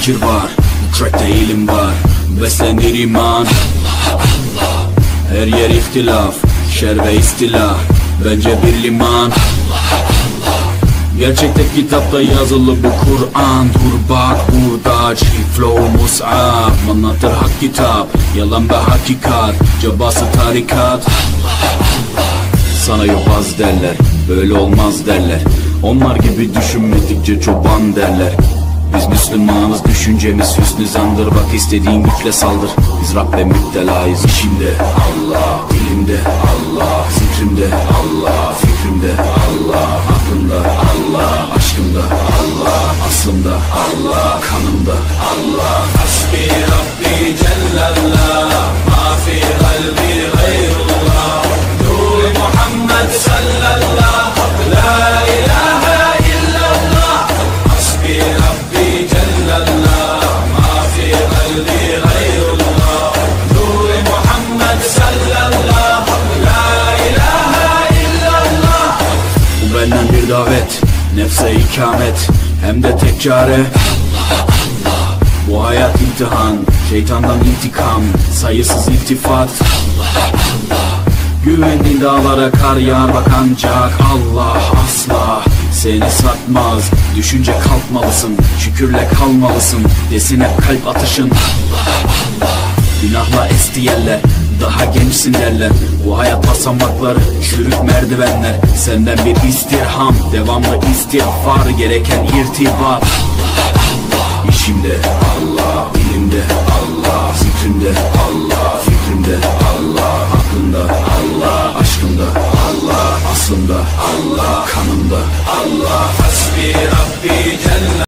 fikir var trackte ilim var. Beslenir iman. Her yer ihtilaf Şer ve istila. Bence bir liman. Gerçekte kitapta yazılı bu Kur'an. Dur bak burada flow mus'ab Anlatır hak kitap Yalan ve hakikat. Cabası tarikat. Sana yobaz derler Böyle olmaz derler. Onlar gibi düşünmedikçe çoban derler biz Müslümanız düşüncemiz hüsnü zandır. Bak istediğin güçle saldır. Biz Rab ve müptelayız. İşimde Allah Dilimde Allah Zikrimde Allah Fikrimde Allah Aklımda Allah Aşkımda Allah Aslımda Allah Kanımda Allah davet Nefse ikamet. Hem de tek çare bu hayat imtihan Şeytandan intikam Sayısız iltifat. Güvendiğin dağlara kar yağar bak ancak Allah asla seni satmaz. Düşünce kalkmalısın Şükürle kalmalısın Desin hep kalp atışın. Günahla esti yerler daha gençsin derler. Bu hayat basamakları çürük merdivenler. Senden bir istirham Devamlı istiğfar gereken irtibat. İşimde Allah Bilimde Allah Zikrimde Allah Fikrimde Allah Aklımda Allah Aşkımda Allah Aslımda Allah Kanımda Allah. Hasbi Rabbi Celle.